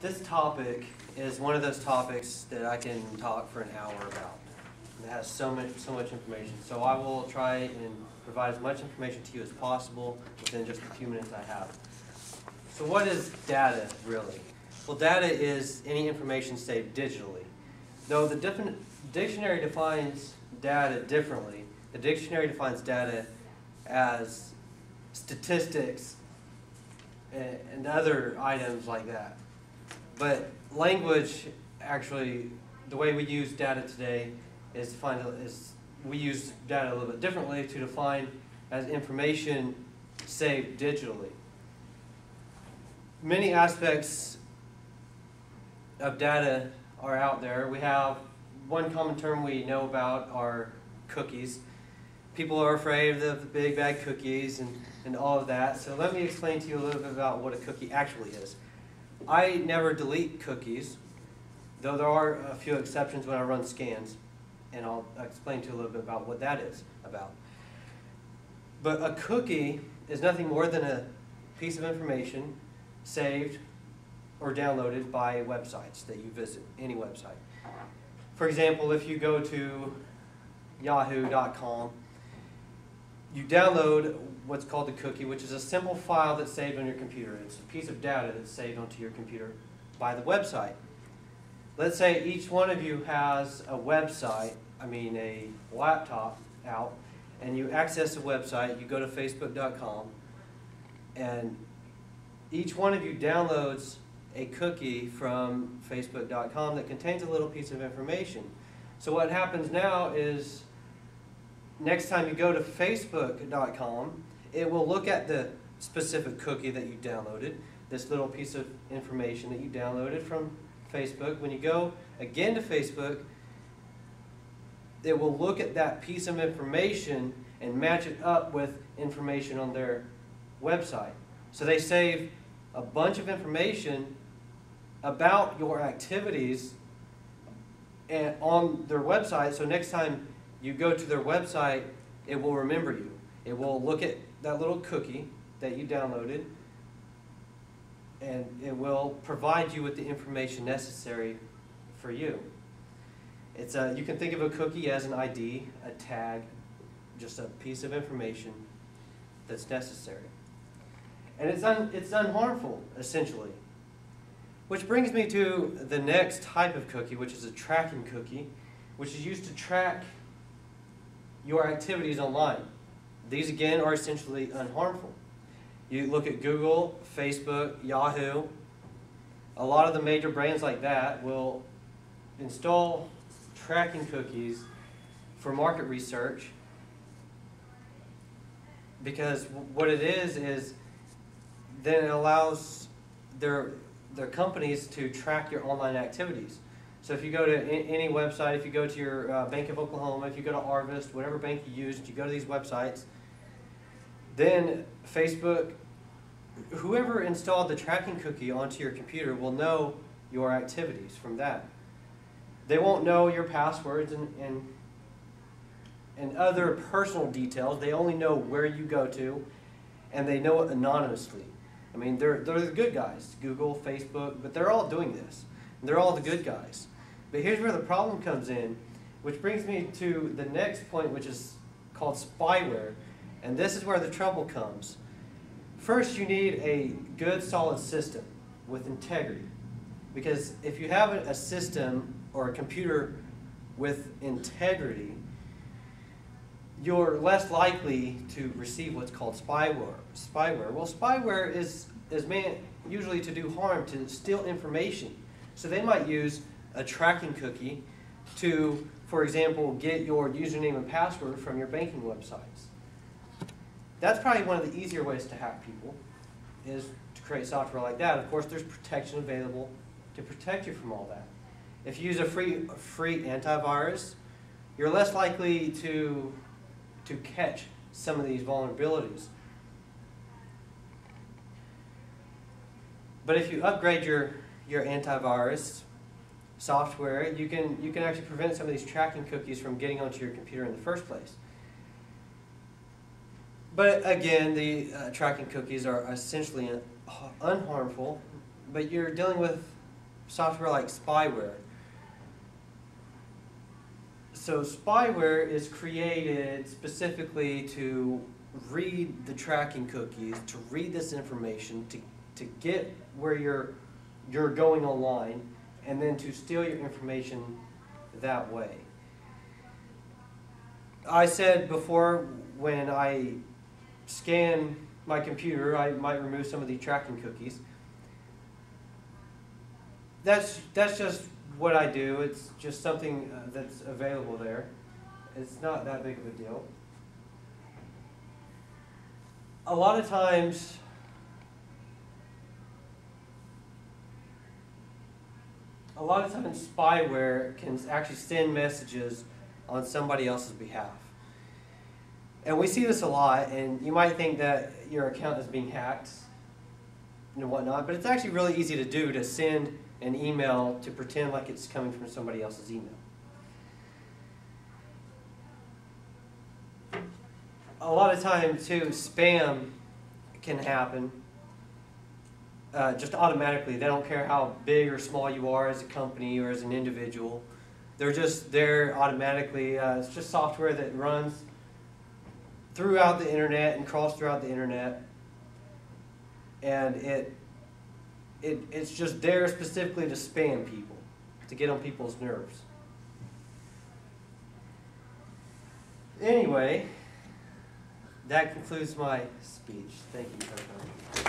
This topic is one of those topics that I can talk for an hour about. It has so much, so much information. So I will try and provide as much information to you as possible within just the few minutes I have. So what is data really? Well, data is any information saved digitally. Though the dictionary defines data differently, the dictionary defines data as statistics and, and other items like that. But language, actually, the way we use data today is defined is we use data a little bit differently to define as information saved digitally. Many aspects of data are out there. We have one common term we know about are cookies. People are afraid of the big bad cookies and, and all of that. So let me explain to you a little bit about what a cookie actually is. I never delete cookies, though there are a few exceptions when I run scans, and I'll explain to you a little bit about what that is about. But a cookie is nothing more than a piece of information saved or downloaded by websites that you visit, any website. For example, if you go to yahoo.com, you download what's called a cookie, which is a simple file that's saved on your computer. It's a piece of data that's saved onto your computer by the website. Let's say each one of you has a website, I mean a laptop out, and you access a website, you go to facebook.com, and each one of you downloads a cookie from facebook.com that contains a little piece of information. So what happens now is next time you go to facebook.com, it will look at the specific cookie that you downloaded, this little piece of information that you downloaded from Facebook. When you go again to Facebook, it will look at that piece of information and match it up with information on their website. So they save a bunch of information about your activities and on their website. So next time you go to their website, it will remember you. It will look at that little cookie that you downloaded and it will provide you with the information necessary for you. It's a, you can think of a cookie as an ID, a tag, just a piece of information that's necessary. And it's, un, it's unharmful, essentially. Which brings me to the next type of cookie, which is a tracking cookie, which is used to track your activities online. These again are essentially unharmful. You look at Google, Facebook, Yahoo, a lot of the major brands like that will install tracking cookies for market research because what it is is then it allows their their companies to track your online activities. So if you go to any website, if you go to your uh, Bank of Oklahoma, if you go to Arvest, whatever bank you use, if you go to these websites, then Facebook, whoever installed the tracking cookie onto your computer will know your activities from that. They won't know your passwords and, and, and other personal details. They only know where you go to, and they know it anonymously. I mean, they're, they're the good guys, Google, Facebook, but they're all doing this. They're all the good guys. But here's where the problem comes in, which brings me to the next point, which is called spyware. And this is where the trouble comes. First, you need a good, solid system with integrity. Because if you have a system or a computer with integrity, you're less likely to receive what's called spyware. Spyware. Well, spyware is is meant usually to do harm, to steal information. So they might use a tracking cookie to, for example, get your username and password from your banking websites. That's probably one of the easier ways to hack people, is to create software like that. Of course, there's protection available to protect you from all that. If you use a free, free antivirus, you're less likely to to catch some of these vulnerabilities. But if you upgrade your, your antivirus software, you can, you can actually prevent some of these tracking cookies from getting onto your computer in the first place. But again, the uh, tracking cookies are essentially unharmful, but you're dealing with software like spyware. So spyware is created specifically to read the tracking cookies, to read this information, to, to get where you're, you're going online, and then to steal your information that way. I said before, when I scan my computer, I might remove some of the tracking cookies. That's, that's just what I do. It's just something uh, that's available there. It's not that big of a deal. A lot of times, lot of times spyware can actually send messages on somebody else's behalf. And we see this a lot, and you might think that your account is being hacked and whatnot, but it's actually really easy to do to send an email to pretend like it's coming from somebody else's email. A lot of times, too, spam can happen uh, just automatically. They don't care how big or small you are as a company or as an individual. They're just there automatically. Uh, it's just software that runs throughout the internet and crawls throughout the internet. And it, it, it's just there specifically to spam people, to get on people's nerves. Anyway, that concludes my speech. Thank you for coming.